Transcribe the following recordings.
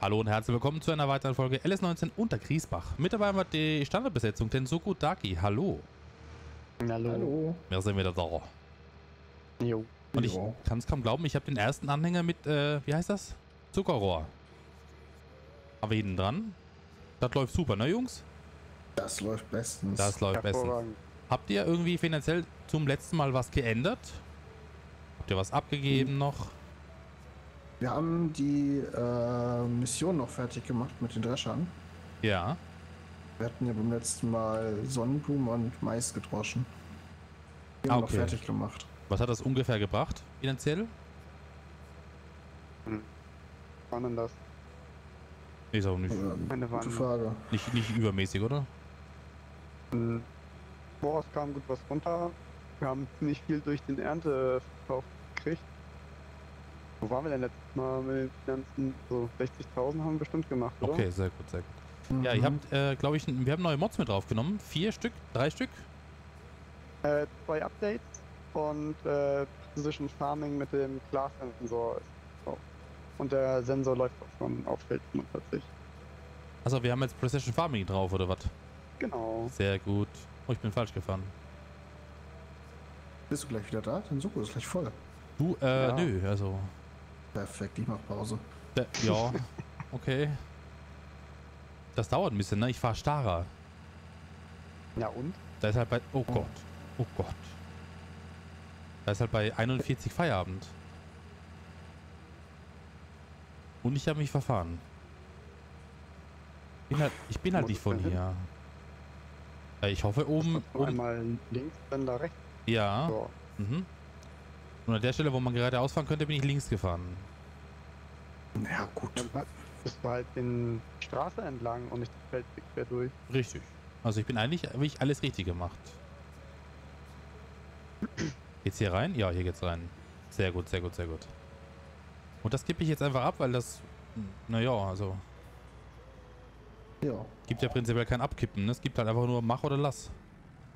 Hallo und herzlich willkommen zu einer weiteren Folge LS19 unter Griesbach. Mit dabei haben wir die Standardbesetzung, den Soko Daki. Hallo. Hallo. Hallo. Wir sind wieder da. Jo. Und ich kann es kaum glauben, ich habe den ersten Anhänger mit, äh, wie heißt das? Zuckerrohr. Aber hinten dran. Das läuft super, ne Jungs? Das läuft bestens. Das läuft bestens. Habt ihr irgendwie finanziell zum letzten Mal was geändert? Habt ihr was abgegeben Hm. noch? Wir haben die äh, Mission noch fertig gemacht mit den Dreschern. Ja. Wir hatten ja beim letzten Mal Sonnenblumen und Mais gedroschen. Die haben Ah, wir okay. noch fertig gemacht. Was hat das ungefähr gebracht, finanziell? Wann denn das? Ist auch nicht, Ähm, Meine gute. Frage. nicht, nicht übermäßig, oder? Hm. Boah, es kam gut was runter. Wir haben ziemlich viel durch den Ernteverkauf. Wo waren wir denn letztes Mal mit den Finanzen? So 60.000 haben wir bestimmt gemacht, oder? Okay, sehr gut, sehr gut. Ja, Mhm. ihr habt, äh, glaube ich, wir haben neue Mods mit draufgenommen. Vier Stück, drei Stück. Äh, zwei Updates und äh, Precision Farming mit dem Glassensor ist drauf. Und der Sensor läuft auch schon auf Feld 45. Also wir haben jetzt Precision Farming drauf, oder was? Genau. Sehr gut. Oh, ich bin falsch gefahren. Bist du gleich wieder da? Dein Suko ist gleich voll. Du, äh, Ja. nö, also. Perfekt, ich mach Pause. Da, ja, okay. Das dauert ein bisschen, ne? Ich fahre Starer. Ja und? Da ist halt bei. Oh Gott. Oh Gott. Da ist halt bei 41 Feierabend. Und ich habe mich verfahren. Bin halt, ich bin halt nicht von hier. Äh, Ich hoffe oben. So oben Einmal links, dann da rechts. ja. So. Mhm. Und an der Stelle, wo man gerade ausfahren könnte, bin ich links gefahren. Ja, gut. Dann bist du halt den Straße entlang und nicht den Feldweg quer durch. Richtig. Also ich bin eigentlich wirklich alles richtig gemacht. Geht's hier rein? Ja, hier geht's rein. Sehr gut, sehr gut, sehr gut. Und das kippe ich jetzt einfach ab, weil das, naja, also Ja. gibt ja prinzipiell kein Abkippen. ne? Es gibt halt einfach nur mach oder lass.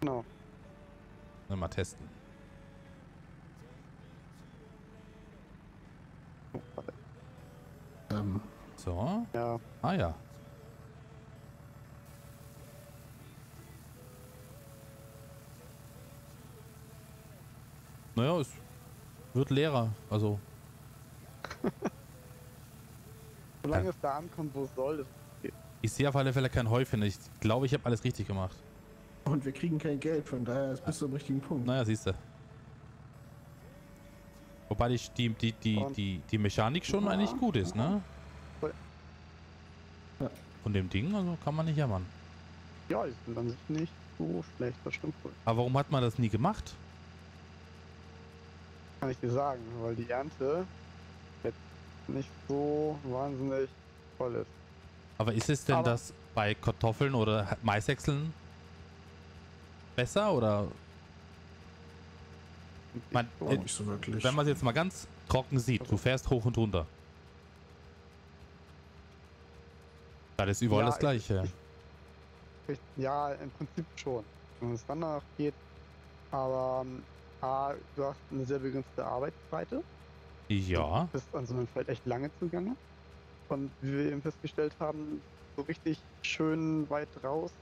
Genau. Dann mal testen. Oh, warte. Ähm, So. Ja, Ah ja. Naja, es wird leerer. Also, solange Ja. es da ankommt, wo es soll, ist ich sehe auf alle Fälle kein Häufchen. Ich glaube, ich habe alles richtig gemacht. und wir kriegen kein Geld, von daher bist du am richtigen Punkt. Naja, siehst du. Wobei die, die, die, die, die, die Mechanik schon Ja. eigentlich gut ist, ne? Ja. Von dem Ding, also kann man nicht jammern. ja, sind an sich nicht so schlecht, das stimmt wohl. Aber warum hat man das nie gemacht? Kann ich dir sagen, weil die Ernte jetzt nicht so wahnsinnig voll ist. Aber ist es denn Aber- das bei Kartoffeln oder Maishäckseln besser oder Man- äh, Nicht so wirklich. wenn man es jetzt mal ganz trocken sieht, du fährst hoch und runter. Das ist überall Ja, das gleiche. Richt- Ja, im Prinzip schon. Wenn es danach geht. Aber ähm, A, du hast eine sehr begrenzte Arbeitsbreite. Ja. Du bist an so einem Feld echt lange zugange. Und wie wir eben festgestellt haben, so richtig schön weit raus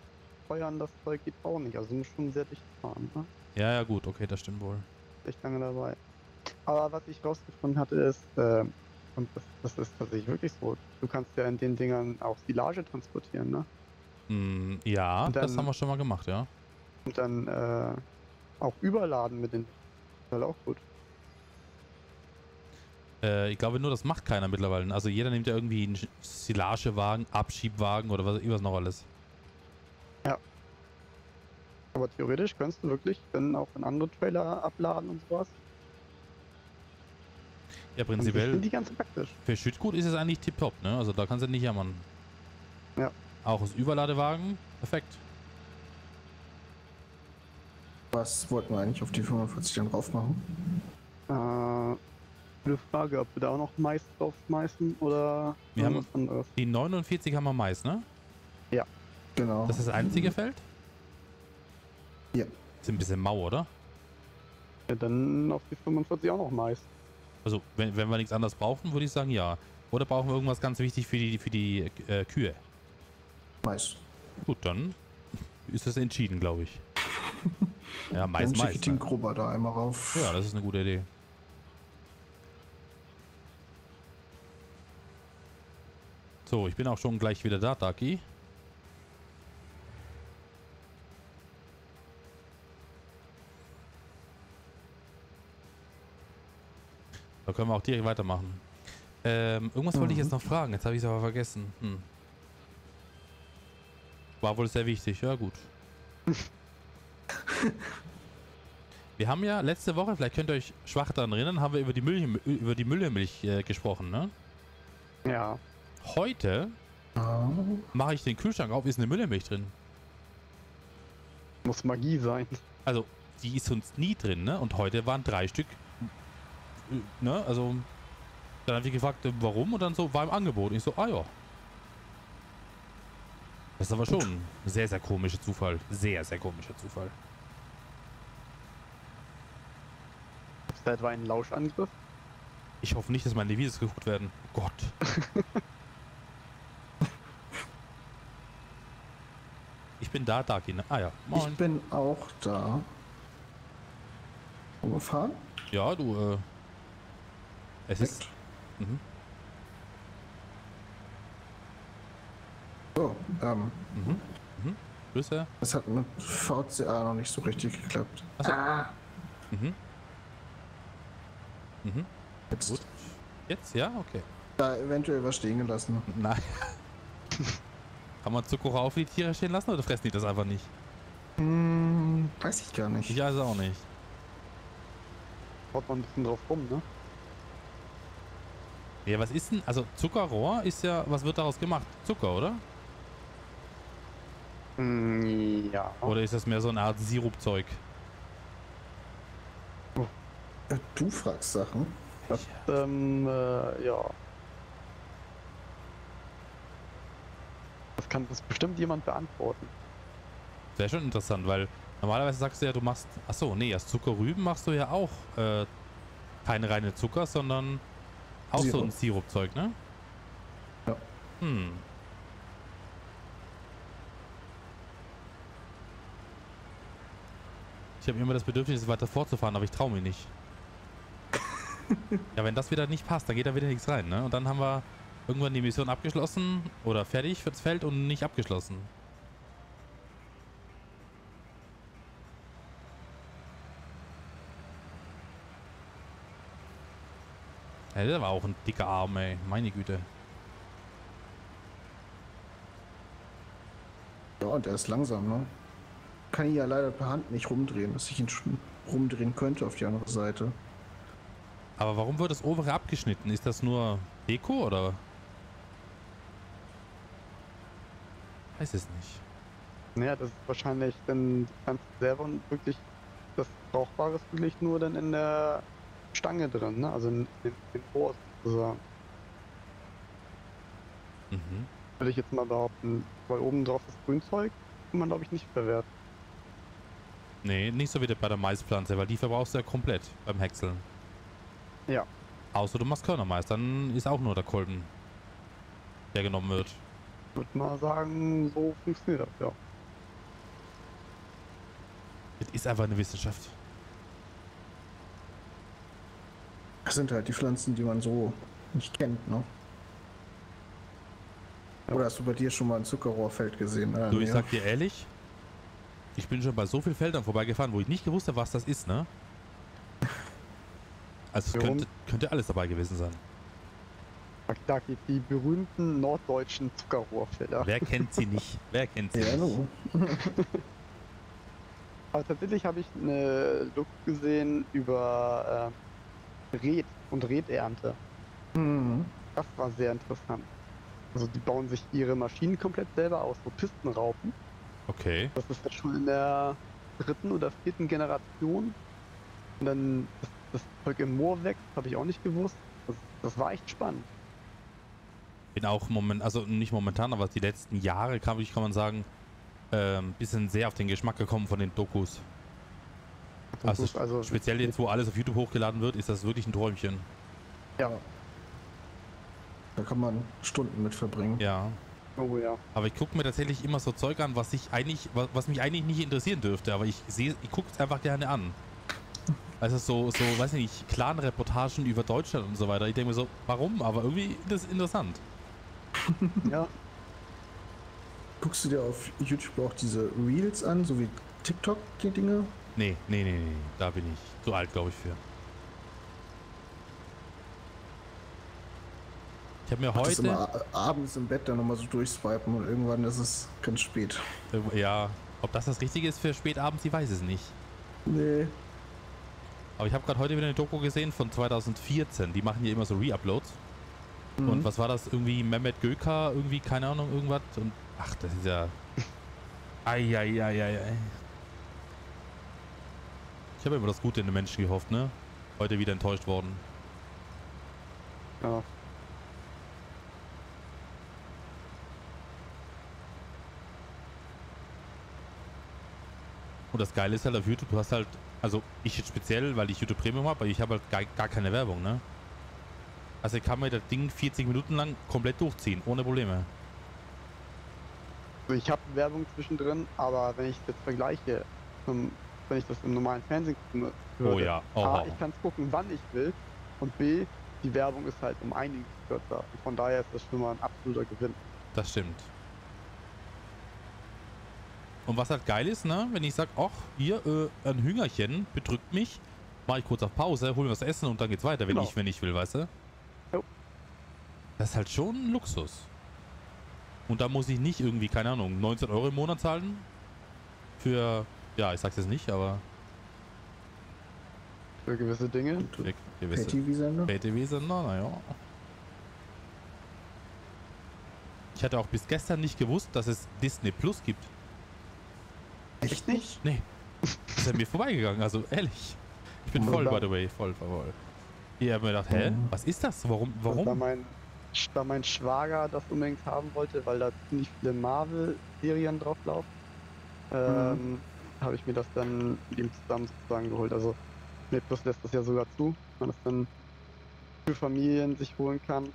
feuern das Zeug geht auch nicht. Also du musst schon sehr dicht fahren. Ne? Ja, ja, gut, okay, das stimmt wohl. Echt lange dabei. Aber was ich rausgefunden hatte ist, äh, und das, das ist tatsächlich wirklich so, du kannst ja in den Dingern auch Silage transportieren, ne? Hm, ja, Und das dann- haben wir schon mal gemacht, ja. Und dann äh, auch überladen mit den. Das ist auch gut. Äh, ich glaube nur, das macht keiner mittlerweile. Also jeder nimmt ja irgendwie einen Silagewagen, Abschiebwagen oder was, was noch alles. Aber theoretisch kannst du wirklich dann auch in andere Trailer abladen und sowas. Ja, prinzipiell die ganz praktisch. für Schüttgut ist es eigentlich tipptopp, ne? Also da kannst du nicht jammern. Ja. Auch als Überladewagen, perfekt. Was wollten wir eigentlich auf die 45 dann drauf machen? Äh, gute Frage, ob wir da auch noch Mais drauf schmeißen oder Wir haben- anderes. Die 49 haben wir Mais, ne? Genau. Das ist das einzige Feld? Ja. Ist ein bisschen mau, oder? Ja, dann auf die 45 auch noch Mais. Also, wenn, wenn wir nichts anderes brauchen, würde ich sagen, ja. Oder brauchen wir irgendwas ganz wichtig für die, für die äh, Kühe? Mais. Gut, dann ist das entschieden, glaube ich. Ja, Mais, Dann schicke Mais. ich den? Grubber da einmal rauf. Ja, das ist eine gute Idee. So, ich bin auch schon gleich wieder da, Daki. Können wir auch direkt weitermachen. Ähm, irgendwas wollte ich Mhm. jetzt noch fragen, jetzt habe ich es aber vergessen. Hm. War wohl sehr wichtig, ja gut. Wir haben ja letzte Woche, vielleicht könnt ihr euch schwach daran erinnern, haben wir über die, Müll, über die Müllermilch äh, gesprochen, ne? Ja. Heute mache ich den Kühlschrank auf, ist eine Müllermilch drin. Muss Magie sein. Also, die ist sonst nie drin, ne? Und heute waren drei Stück, ne? Also, dann habe ich gefragt, äh, warum? Und dann so, war im Angebot. Und ich so, ah ja. Das ist aber schon ein sehr, sehr komischer Zufall. Sehr, sehr komischer Zufall. Ist da etwa ein Lauschangriff? Ich hoffe nicht, dass meine Videos geguckt werden. Oh Gott. ich bin da, Daki. Ne? Ah ja. ich Moin. bin auch da. Umgefahren? Ja, du, äh. Es ist. Mhm. So, ähm, Mhm. Mhm. Grüße. das hat mit VCA noch nicht so richtig geklappt. Achso. Ah, Mhm. Mhm. jetzt Gut. Jetzt? Ja? Okay. da eventuell was stehen gelassen. Nein. Kann man Zuckerrohr auf die Tiere stehen lassen oder fressen die das einfach nicht? Hm, weiß ich gar nicht. Ich weiß auch nicht. Haut man ein bisschen drauf rum, ne? Ja, was ist denn? Also Zuckerrohr ist ja. Was wird daraus gemacht? Zucker, oder? Mm, ja. Oder ist das mehr so eine Art Sirupzeug? Äh, Du fragst Sachen. Ähm, äh, ja. Das kann das bestimmt jemand beantworten. Wäre schon interessant, weil normalerweise sagst du ja, du machst. Achso, nee, aus Zuckerrüben machst du ja auch äh, keine reine Zucker, sondern auch so Sirup. ein Sirupzeug, ne? Ja. Hm. Ich habe immer das Bedürfnis, weiter fortzufahren, aber ich traue mich nicht. ja, wenn das wieder nicht passt, dann geht da wieder nichts rein, ne? Und dann haben wir irgendwann die Mission abgeschlossen oder fertig fürs Feld und nicht abgeschlossen. Ja, der war auch ein dicker Arm, ey. Meine Güte. Ja, und er ist langsam, ne? Kann ihn ja leider per Hand nicht rumdrehen, dass ich ihn schon rumdrehen könnte auf die andere Seite. Aber warum wird das obere abgeschnitten? Ist das nur Deko oder? Weiß es nicht. Naja, das ist wahrscheinlich dann du kannst selber wirklich das Brauchbare ist wirklich nur dann in der Stange drin, ne? Also in Rohr sozusagen. Mhm. Würde ich jetzt mal behaupten, weil oben drauf das Grünzeug kann man glaube ich nicht verwerten. Nee, nicht so wie bei der Maispflanze, weil die verbrauchst du ja komplett beim Häckseln. Ja. Außer du machst Körnermais, dann ist auch nur der Kolben, der genommen wird. Würde mal sagen, so funktioniert das, ja. Es ist einfach eine Wissenschaft. Das sind halt die Pflanzen, die man so nicht kennt, ne? Oder hast du bei dir schon mal ein Zuckerrohrfeld gesehen? Äh, Du, ich sag dir ehrlich, ich bin schon bei so vielen Feldern vorbeigefahren, wo ich nicht gewusst habe, was das ist, ne? Also es könnte, könnte alles dabei gewesen sein. Da geht die berühmten norddeutschen Zuckerrohrfelder. Wer kennt sie nicht? Wer kennt sie Ja, nicht? Aber tatsächlich habe ich eine Look gesehen über äh, Red und Redernte. Mhm. Das war sehr interessant. Also die bauen sich ihre Maschinen komplett selber aus, so Pistenraupen. Okay. Das ist jetzt schon in der dritten oder vierten Generation. Und dann das, das Zeug im Moor wächst, habe ich auch nicht gewusst. Das, das war echt spannend. Bin auch moment, also nicht momentan, aber die letzten Jahre kann, ich, kann man sagen, ein bisschen sehr auf den Geschmack gekommen von den Dokus. Also, ist also speziell jetzt, wo alles auf YouTube hochgeladen wird, ist das wirklich ein Träumchen. Ja. Da kann man Stunden mit verbringen. Ja. Oh ja. Aber ich gucke mir tatsächlich immer so Zeug an, was ich eigentlich, was, was mich eigentlich nicht interessieren dürfte, aber ich sehe, ich gucke es einfach gerne an. Also so, so, weiß nicht, Clan-Reportagen über Deutschland und so weiter. Ich denke mir so, warum? Aber irgendwie ist das interessant. Ja, Guckst du dir auf YouTube auch diese Reels an, so wie TikTok, die Dinge? Nee, nee, nee, nee, da bin ich zu alt, glaube ich, für. Ich habe mir Das heute, immer a- abends im Bett dann nochmal so durchswipen und irgendwann ist es ganz spät. ja, ob das das Richtige ist für spätabends, ich weiß es nicht. Nee. Aber ich habe gerade heute wieder eine Doku gesehen von 2014. Die machen ja immer so Re-Uploads. Und Mhm. was war das? Irgendwie Mehmet Göker, irgendwie, keine Ahnung, irgendwas. Und ach, das ist ja. Eieieiei. Ich habe immer das Gute in den Menschen gehofft, ne? Heute wieder enttäuscht worden. ja. Und das Geile ist halt auf YouTube, du hast halt, also ich jetzt speziell, weil ich YouTube Premium habe, aber ich habe halt gar, gar keine Werbung, ne? Also ich kann mir das Ding 40 Minuten lang komplett durchziehen, ohne Probleme. Also ich habe Werbung zwischendrin, aber wenn ich das vergleiche, zum, wenn ich das im normalen Fernsehen gucken würde, Oh ja, oh, A, oh. ich kann es gucken, wann ich will und B, die Werbung ist halt um einiges kürzer. Und von daher ist das schon mal ein absoluter Gewinn. Das stimmt. Und was halt geil ist, ne, wenn ich sag, ach, hier, äh, ein Hüngerchen bedrückt mich, mache ich kurz auf Pause, hol mir was essen und dann geht's weiter, wenn Genau. ich, wenn ich will, weißt du? Jo. Das ist halt schon ein Luxus. Und da muss ich nicht irgendwie, keine Ahnung, 19 Euro im Monat zahlen. Für, ja, ich sag's jetzt nicht, aber Für gewisse Dinge. für gewisse Pay-TV-Sender? Pay-TV-Sender, naja. Ich hatte auch bis gestern nicht gewusst, dass es Disney Plus gibt. Echt nicht? Nee. Ist an mir vorbeigegangen, also ehrlich. Ich bin voll, by the way, voll, voll, voll. Ich mir gedacht, hä, Mhm. was ist das? Warum, Da warum? mein, da mein Schwager das unbedingt haben wollte, weil da ziemlich viele Marvel-Serien drauf laufen, ähm, habe ich mir das dann mit ihm zusammen sozusagen geholt. Also Disney Plus lässt das ja sogar zu, man das dann für Familien sich holen kann.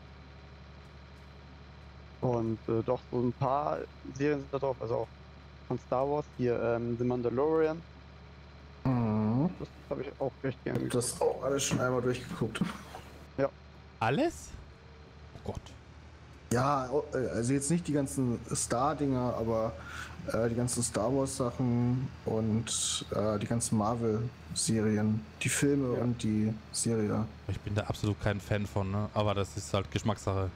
Und äh, doch, so ein paar Serien sind da drauf, also auch von Star Wars, hier ähm, The Mandalorian, Mhm. das habe ich auch recht gerne Hab das auch alles schon einmal durchgeguckt. Alles? Oh Gott. Ja, äh, also jetzt nicht die ganzen Star-Dinger, aber äh, die ganzen Star Wars-Sachen und äh, die ganzen Marvel-Serien, die Filme Ja. und die Serie. Ich bin da absolut kein Fan von, ne? Aber das ist halt Geschmackssache.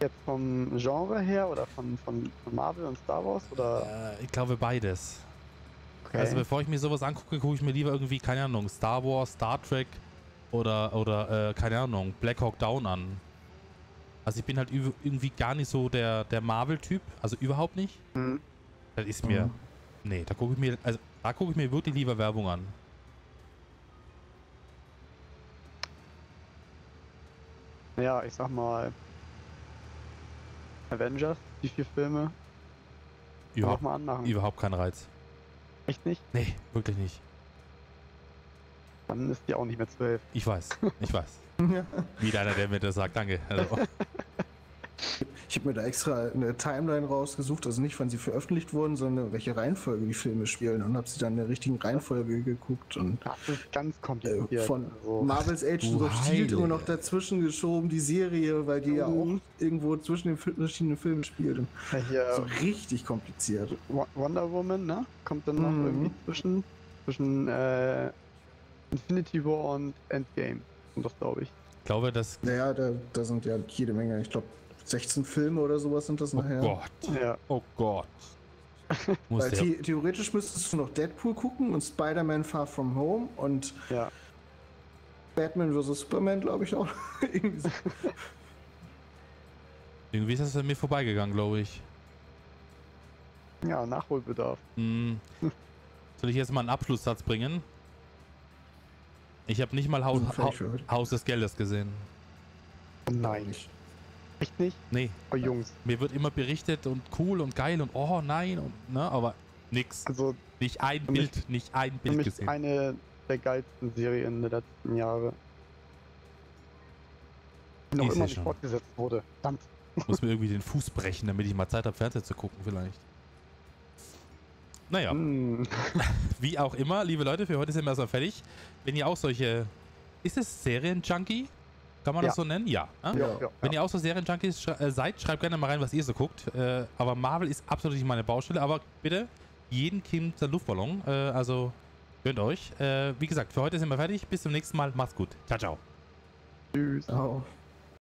Jetzt vom Genre her oder von, von, von Marvel und Star Wars oder? Äh, ich glaube beides. Okay. Also bevor ich mir sowas angucke, gucke ich mir lieber irgendwie, keine Ahnung, Star Wars, Star Trek oder, oder äh, keine Ahnung, Black Hawk Down an. Also ich bin halt irgendwie gar nicht so der, der Marvel-Typ, also überhaupt nicht. Hm. Das ist mir, Mhm. nee, da gucke ich mir, also da gucke ich mir wirklich lieber Werbung an. Ja, ich sag mal Avengers, die vier Filme, Überhaupt, mal anmachen. überhaupt kein Reiz. Echt nicht? Nee, wirklich nicht. Dann ist die auch nicht mehr zwölf. Ich weiß, ich weiß. Wieder einer, der mir das sagt, danke. Also, Ich habe mir da extra eine Timeline rausgesucht, also nicht, wann sie veröffentlicht wurden, sondern welche Reihenfolge die Filme spielen und habe sie dann in der richtigen Reihenfolge geguckt und Das ist ganz äh, kompliziert. von also, Marvel's Agents of Shield immer noch dazwischen geschoben, die Serie, weil die ja auch Mhm. irgendwo zwischen den verschiedenen Filmen spielt. Ja, So richtig kompliziert. Wo- Wonder Woman, ne? Kommt dann noch Mhm. irgendwie zwischen, zwischen äh, Infinity War und Endgame. Und das glaube ich. ich glaube, das. Naja, da, da sind ja jede Menge, ich glaube 16 Filme oder sowas sind das Oh nachher. Gott. Ja. Oh Gott. Muss Weil der, the theoretisch müsstest du noch Deadpool gucken und Spider-Man Far From Home und Ja. Batman vs. Superman, glaube ich auch. Irgendwie so. irgendwie ist das an mir vorbeigegangen, glaube ich. Ja, Nachholbedarf. Hm. Soll ich jetzt mal einen Abschlusssatz bringen? Ich habe nicht mal Haus, Hm, heute. Haus des Geldes gesehen. Nein. Echt nicht? Nee, Oh Jungs. mir wird immer berichtet und cool und geil und oh nein und ne, aber nix. Also Nicht ein Für mich- Bild, nicht ein für Bild mich gesehen. eine der geilsten Serien der letzten Jahre. die noch immer nicht schon. fortgesetzt wurde. Verdammt. Muss mir irgendwie den Fuß brechen, damit ich mal Zeit habe, Fernseher zu gucken vielleicht. Naja, Hm. wie auch immer, liebe Leute, für heute sind wir erstmal fertig. Wenn ihr auch solche... Ist es Serien-Junkie? Kann man das Ja. so nennen? Ja. ne? Ja, Ja. Wenn ihr auch so Serien-Junkies äh, seid, schreibt gerne mal rein, was ihr so guckt. Äh, aber Marvel ist absolut nicht meine Baustelle. Aber bitte, jeden Kind der Luftballon. Äh, also gönnt euch. Äh, wie gesagt, für heute sind wir fertig. Bis zum nächsten Mal. Macht's gut. Ciao, ciao. Tschüss. Ciao.